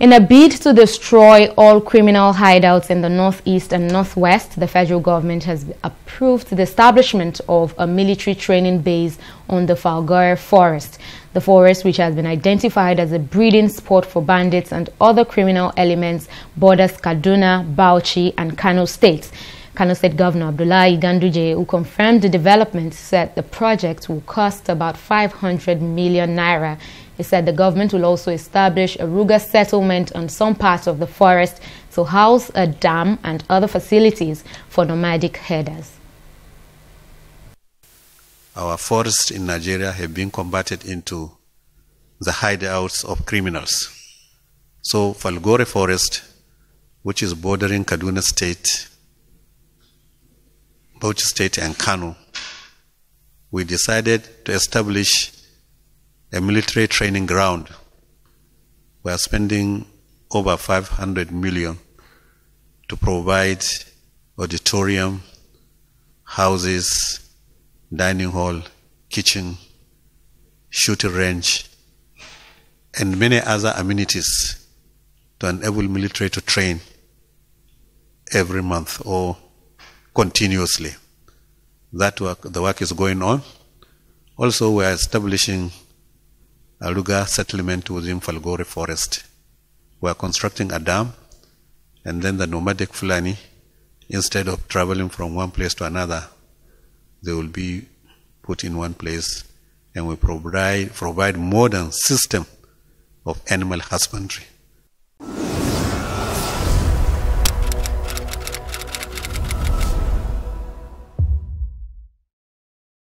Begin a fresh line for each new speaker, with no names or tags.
In a bid to destroy all criminal hideouts in the northeast and northwest, the federal government has approved the establishment of a military training base on the Falgore forest. The forest, which has been identified as a breeding spot for bandits and other criminal elements, borders Kaduna, Bauchi and Kano states. Kano State Governor Abdullahi Ganduje, who confirmed the development, said the project will cost about 500 million naira. He said the government will also establish a Ruga settlement on some parts of the forest to house a dam and other facilities for nomadic herders.
Our forests in Nigeria have been converted into the hideouts of criminals. So Falgore Forest, which is bordering Kaduna State, Bauchi State and Kano, we decided to establish a military training ground. We are spending over 500 million to provide auditorium, houses, dining hall, kitchen, shooting range, and many other amenities to enable military to train every month or continuously. That work, the work is going on. Also, we are establishing a Ruga settlement within Falgore forest. We are constructing a dam, and then the nomadic Fulani, instead of traveling from one place to another, they will be put in one place, and we provide, provide modern system of animal husbandry.